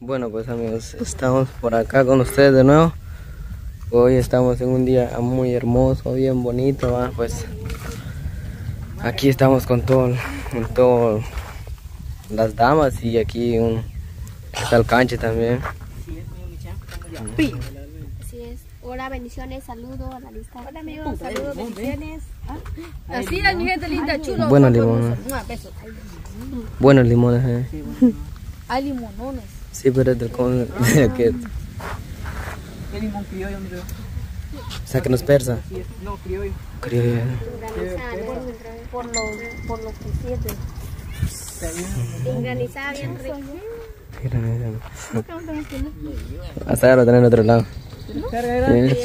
Bueno pues amigos, estamos por acá con ustedes de nuevo. Hoy estamos en un día muy hermoso, bien bonito, ¿va? pues aquí estamos con todo, con todo las damas y aquí un, está el canche también. Así es. Hola, bendiciones, saludos a la lista. Hola amigos, saludos, bendiciones. Así es, mi gente linda, chulo. Buenos limones. Buenos limones, eh. Hay limonones. Sí, pero es del con que, ¿Qué limón criollo, mire? o sea que nos persa. Sí, no, criollo. Criollo. Por lo, por lo que sirve. bien granizada, bien rico. Hasta ahora lo tenés en otro lado.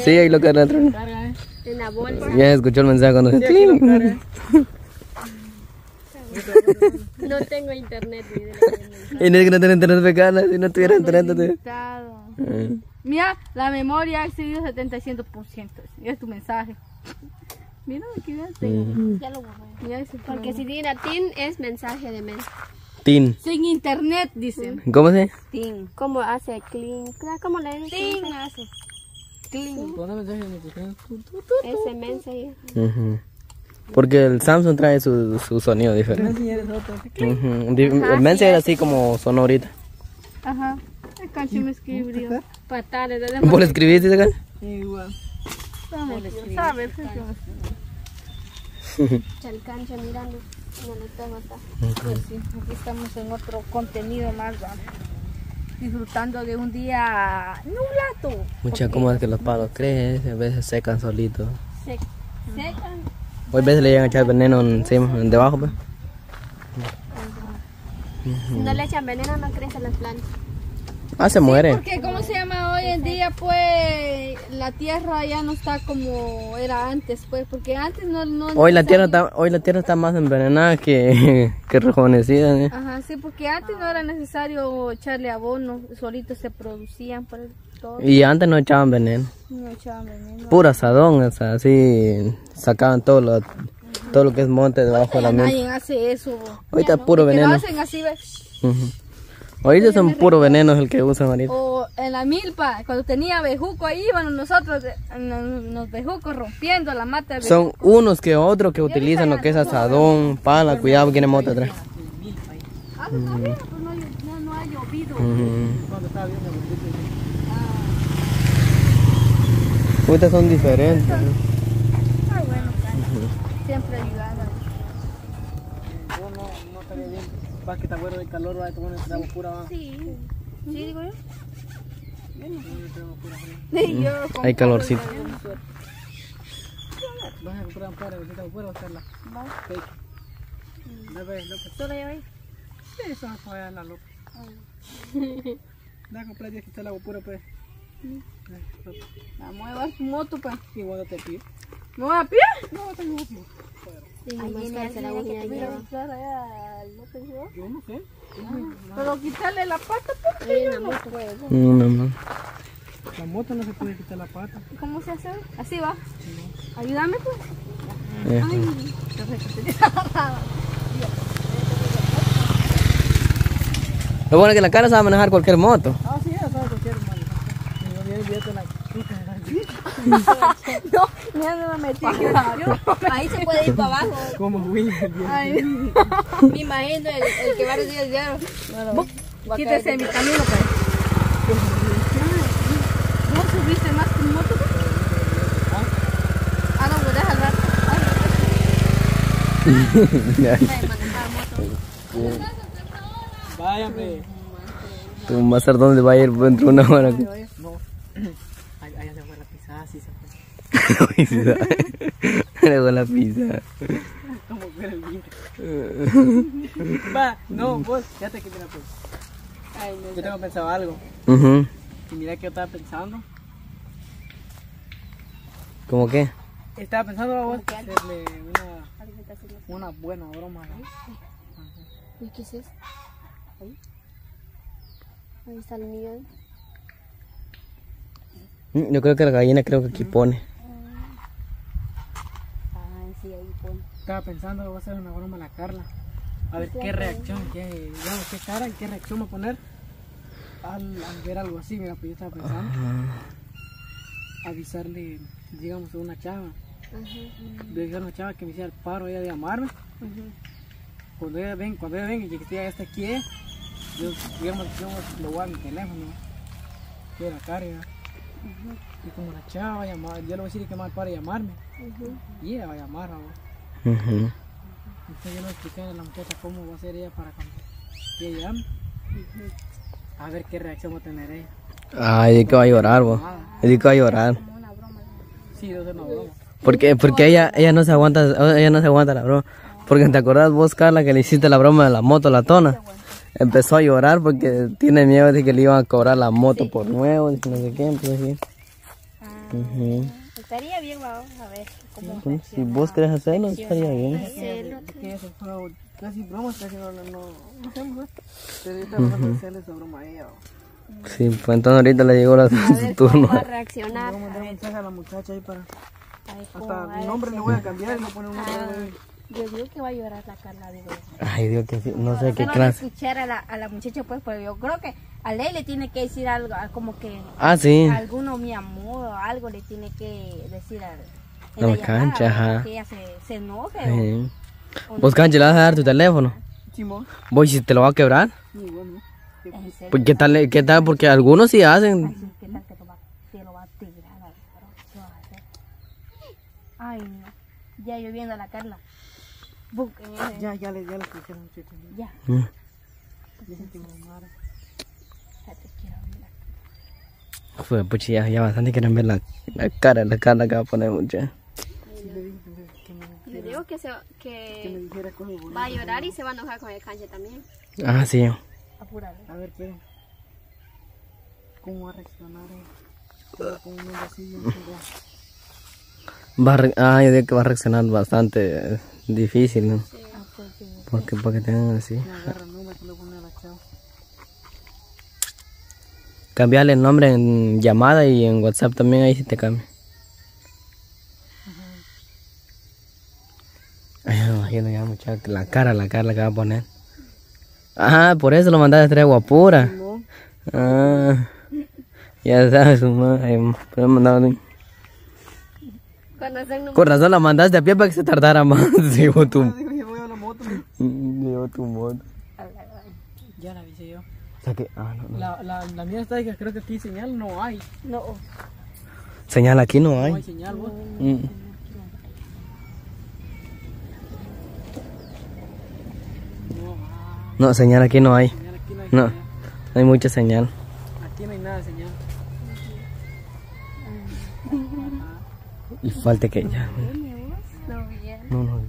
Sí, ahí lo carga en otro lado. En la bolsa. Ya escuchó el mensaje cuando Sí, aquí lo carga. No tengo internet. Y no es que no tenés internet pecana, si no tuviera internet. Eh. Mira, la memoria ha excedido 70 y 100%. Es tu mensaje. Mira, aquí ya tengo. Ya lo borré. Ese. Porque si tiene tin es mensaje de mes. Tin. Sin internet, dicen. ¿Cómo se? Tin. ¿Cómo hace clean? ¿Cómo le dice? Tin hace. Tin. Pon mensaje en tu Porque el Samsung trae su, su sonido diferente. Otro. Ujú. Di- El mensaje era así como sonó ahorita. Ajá. El cancho me escribió. Patales. de ¿Vos lo escribiste acá? Igual. ¿Sabes? Chalcancha mirando. No le tengo hasta. Pues sí, aquí estamos en otro contenido más, ¿va? disfrutando de un día nublato. Mucha como es que los palos crecen, a veces secan solitos. Se secan. O a veces le llegan a echar veneno encima, debajo, pues. Si no le echan veneno no crecen las plantas. Ah, se muere. Porque, ¿cómo se llama hoy en día? Pues la tierra ya no está como era antes, pues, porque antes no. no Hoy la tierra está, hoy la tierra está más envenenada que, que rejuvenecida. ¿eh? Ajá, sí, porque antes no era necesario echarle abono, solitos se producían por el todo, Y antes no echaban veneno. no echaban veneno. Pura asadón, o sea, así sacaban todo lo, todo lo que es monte debajo de la miel. Nadie hace eso. Ahorita puro Que lo veneno. hacen así, ¿ves? Ujú. Ahorita son puro venenos el que usan ahorita. O en la milpa, cuando tenía bejuco ahí, bueno, nosotros, eh, nos, nos bejucos rompiendo la mata de Son unos que otros que utilizan lo que es asadón, pala, cuidado que viene moto atrás. Ah, pues está bien, pues no, hay- no, no ha llovido. Ahorita son diferentes. Ah, bueno, siempre ayudando. No, no, no estaría Va que te acuerdas del calor, va, pura, va. Sí, sí, digo yo. Yo Hay calorcito. Vas a comprar un par de agua pura, va a hacerla. Ves, loco. ¿Tú la llevas? Sí, eso no puede la loca. Da a comprar 10 que está el agua pura, pues. La mueva tu moto, pues. Y cuando te pido. ¿No a pie? No, tengo otro. Sí, nomás que hace la lleva. ¿no? Yo no sé. Pero quitarle la pata. Hay una moto. No, no, no. La moto no se puede quitar la pata. ¿Cómo se hace? Así va. Ayúdame, pues. Eso. Lo bueno es que la cara sabe manejar cualquier moto. Ah, sí, ya sabe cualquier hermano. La No, mira, no me metí. Ahí se puede ir para abajo. Como William. Me imagino el, el que va a recibir el dinero. quítese de mi camino, pues. ¿No subiste más tu moto? pues? Ah, no, pues déjala. Váyame. Tú vas a dónde va a ir dentro de una hora. Ahí se fue la pisada, sí se fue. Luego la pizza. Como que era el viejo. Va, no, vos, fíjate que mira, pues. Yo tengo pensado algo. Ujú. Y mira que yo estaba pensando. ¿Cómo qué? Estaba pensando a vos hacerle una, una buena broma. ¿no? ¿Y qué es eso? Ahí. Ahí está el millón. Mm, Yo creo que la gallina creo que aquí pone. Ah, sí, ahí pone. Estaba pensando, voy a hacer una broma a la Carla. A ver qué reacción, qué, digamos, qué cara y qué reacción va a poner. al, al ver algo así, mira, pues yo estaba pensando, Ajá. avisarle, digamos, a una chava, de avisar a una chava que me hiciera el paro ella de llamarme, ujú. cuando ella venga, cuando ella venga y que esté ya está aquí, eh, yo, digamos, yo le voy a mi teléfono, que la carga, y como la chava va a llamar, yo le voy a decir que me para llamarme, y ella va a llamar ahora. Ujú. Entonces yo le expliqué a la muchacha cómo va a ser ella para cuando que ella llame. A ver qué reacción va a tener ella. Ay, di que va a llorar, vos. Di que va a llorar. Como una broma. Sí, ser una broma. Porque, porque ella, ella no se aguanta, ella no se aguanta la broma. Porque te acordás vos, Carla, que le hiciste la broma de la moto, la tona. Empezó a llorar porque tiene miedo de que le iban a cobrar la moto por nuevo, no sé qué, entonces sí. Ujú. Estaría bien, vamos a ver cómo Sí, Si vos querés hacerlo, estaría bien. Hacerlo. Casi no, no. Sí, pues entonces ahorita le llegó la, su turno. Va a reaccionar. Voy a mandar un mensaje a la muchacha ahí para... Hasta a nombre le voy a cambiar y le voy a poner un nombre. De- Yo digo que va a llorar la Carla, digo. Ay, Dios, que sí, no sé qué clase. escuchar a la, a la muchacha, pues, pero yo creo que a Ley le tiene que decir algo, como que Ah, sí. alguno mi amor o algo le tiene que decir al en La la cancha, ¿verdad? ajá. que ella se, se enoje Sí. o, Vos, Canche, le vas a dar tu teléfono. Simón. Voy, si te lo va a quebrar. Sí, bueno. Pues, ¿qué tal, qué tal? Porque algunos sí hacen. Ay, sí, ¿qué tal que te va, te lo va a tirar? a ver, ¿qué vas a hacer? Ay, no. Ya yo viendo a la Carla. Busquen ese- Ya, ya le, ya la muchacha. Ya. Ya te quiero ver. Fue, pues ya, ya bastante quieren ver la, la cara, la cara que va a poner mucha. Le que me, que me, digo que, se, que me que dijera cosas bonitas. va a llorar y se va a enojar con el canche también. Ah, sí. Apúrale. A ver, esperen. ¿Cómo va a reaccionar ella? Con un así. Va a ah, yo digo que va a reaccionar bastante difícil, ¿no? Ah, pues, sí. Porque, porque tengan así. La. Cambiarle el nombre en llamada y en WhatsApp también, ahí sí te cambia. Ay, me imagino ya, muchacho, la cara, la cara que va a poner. Ah, por eso lo mandaste a traer guapura. Ah, ya sabes, su madre. pero me Con razón la mandaste a pie para que se tardara más. Digo tu, digo, yo voy a la moto. digo tu moto. Ya la avisé yo. O sea que, ah, no, no. La, la, la mía está ahí que creo que aquí señal no hay. No, Señal aquí no No hay hay. señal, vos. Mm. No, señal aquí no hay. señal aquí no hay No, señal. no hay mucha señal. Y falta que ya. No, bien. No, no.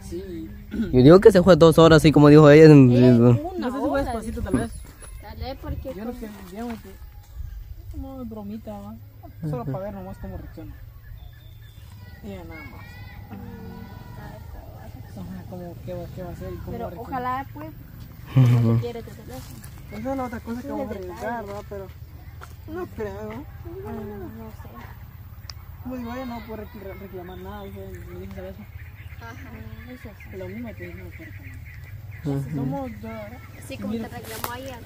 Sí. Yo digo que se fue dos horas, así como dijo ella. Eh, No sé si fue despacito tal vez. Dale, porque Yo no sé, como bromita, ¿va? Solo para ver nomás cómo reacciona. Y ya nada más. Ajá, como qué va, qué va a hacer y cómo pero va a reaccionar. ojalá, pues, no quiere tu teléfono. Esa es la otra cosa que vamos a arriesgar, ¿verdad? Pero no creo, ¿va? ah, no sé. Como digo, ella no puede recl- reclamar nada, dice, me ¿sabes? Eso Lo mismo que no puede reclamar. Somos, Así como te reclamó ayer.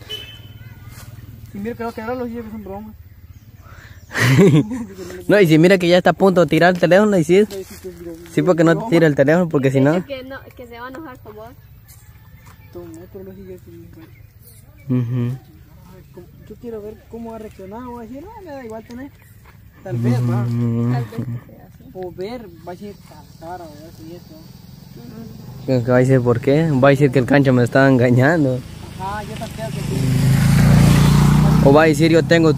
y mira que va a quedar los que son bromas. No, y si mira que ya está a punto de tirar el teléfono, y sí, que es broma. sí porque no te tira el teléfono, porque si no. Que, no, que se va a enojar con vos. Toma, pero lo sigue Yo quiero ver cómo va a reaccionar. Va a decir, no, me da igual tener. Tal vez, va. Mm. Tal vez que sea así. O ver, va a decir, cara o eso y eso. ¿Qué va a decir por qué? Va a decir que el cancha me estaba engañando. Ajá, yo también que sí. O va a decir yo tengo,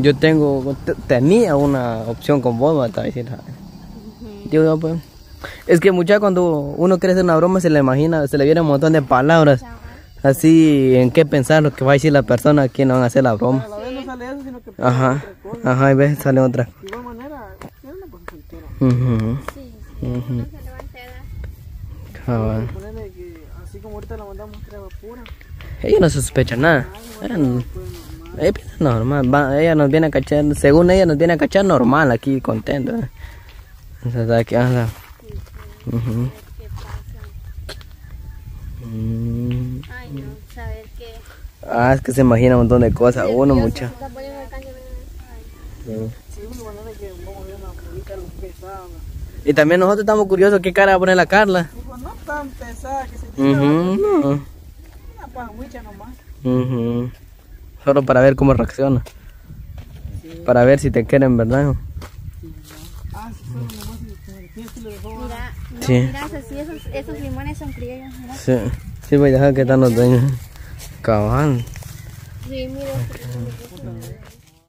yo tengo, te- tenía una opción con vos, va a decir. "Ay". Digo yo, pues. Es que mucha cuando uno quiere hacer una broma se le imagina, se le viene un montón de palabras. Así en qué pensar lo que va a decir la persona a quien van a hacer la broma. Sale eso, sino que Ajá, otra cosa. ajá, y ves, sale otra. De igual manera, era una cosa soltera. Ujú. Sí, sí. No se le va a enterar. Cabal. Ponerle que, así como ahorita la mandamos, creo, pura. Ella no sospecha nada. Ella, no- normal. va, ella nos viene a cachar, según ella nos viene a cachar normal aquí, contento. ¿eh? O sea, sabe que anda. ¿Qué pasa? Mm, Ay, no. Saber que Ah, es que se imagina un montón de cosas. Uno, mucha. Está poniendo el cancho. Sí, uno van a ver que vamos a ver una bolita los pesada. Y también nosotros estamos curiosos qué cara va a poner la Carla. Digo, no tan pesada que se tira Ujú, no. una pajuicha nomás. Solo para ver cómo reacciona. Para ver si te quieren, ¿verdad? Ah, sí, solo nomás si tiene roba. Mira, no, Sí. mira, esos, sí, esos, esos limones son criollos. Sí. Sí, voy a dejar que están los dueños. Cabal. Sí, mira.